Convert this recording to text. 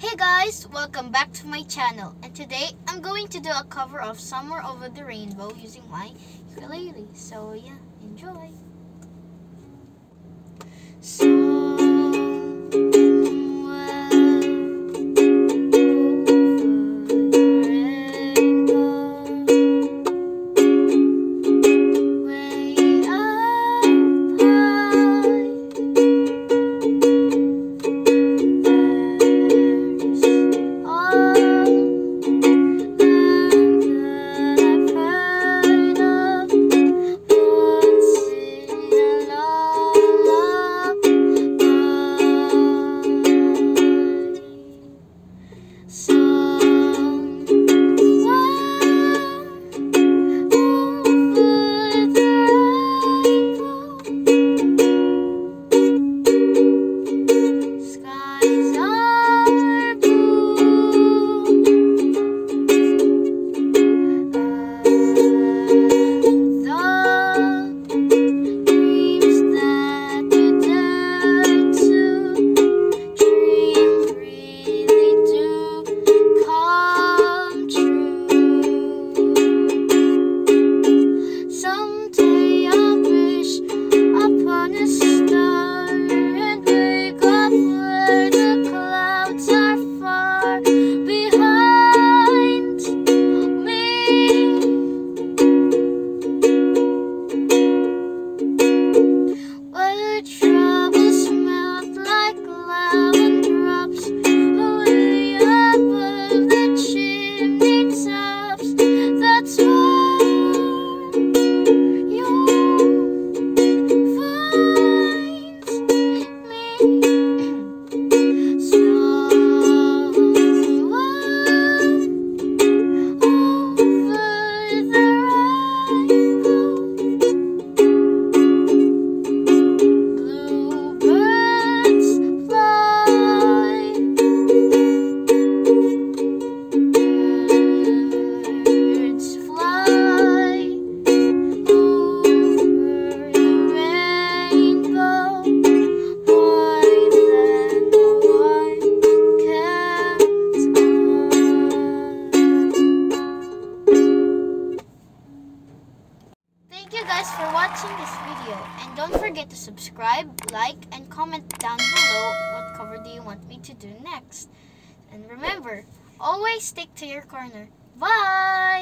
Hey guys, welcome back to my channel and today I'm going to do a cover of Somewhere Over the Rainbow using my ukulele. So yeah, enjoy! Thank you guys for watching this video and don't forget to subscribe, like, and comment down below what cover do you want me to do next. And remember, always stick to your corner. Bye!